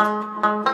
Música